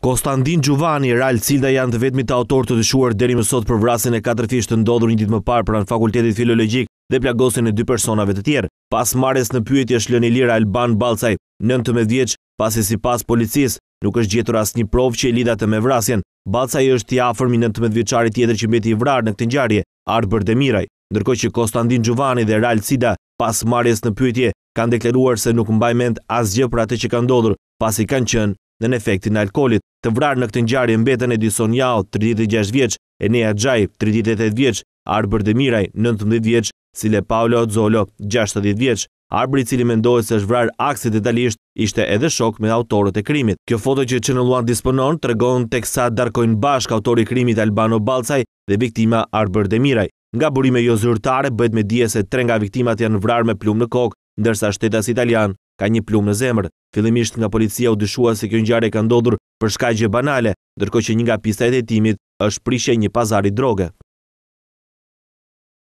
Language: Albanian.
Kostandin Xhuvani e Rald Cida janë të vetmit autorë të dyshuar deri më sot për vrasjen e katërfishtë të ndodhur një ditë më parë pranë Fakultetit Filologjik dhe plagosjen e dy personave të tjerë. Pas marrjes në pyetje është lënë i lirë Alban Ballcaj, nëntëmbëdhjetë vjeç, pasi sipas policisë nuk është gjetur asnjë provë që e lidh atë me vrasjen. Ballcaj është i afërm i nëntëmbëdhjetë vjeçarit tjetër që mbeti i vrarë në këtë ngjarje, Arbër Demiraj, ndërkohë që Kostandin Xhuvani dhe Rald Cida pas marrjes në pyetje, kanë deklaruar se nuk mbajnë mend asgjë për atë që ka ndodhur, pasi kanë qenë nën efektin e alkoolit. Të vrarë në këtë ngjarje mbetën Edison Jaho, tridhjetë e gjashtë vjeç, Enea Xhaj, tridhjetë e tetë vjeç, Arbër Demiraj, nëntëmbëdhjetë vjeç, si dhe Paolo Azzolo, gjashtëdhjetë vjeç. Arbëri i cili mendohet se është vrarë aksidentalisht, ishte edhe shok me autorët e krimit. Kjo foto që Channel One disponon tregon teksa darkojnë bashkë autori i krimit Albano Ballcaj dhe viktima Arbër Demiraj. Nga burime jozyrtare bëhet me dije se tre nga viktimat janë vrarë me plumb në kokë, ndërsa shtetasi italian ka një plumb në zemër. Fillimisht nga policia u dyshua se kjo ngjarje ka ndodhur për shkaqe banale, ndërkohë që një nga pistat e hetimit është prishja e një pazari droge.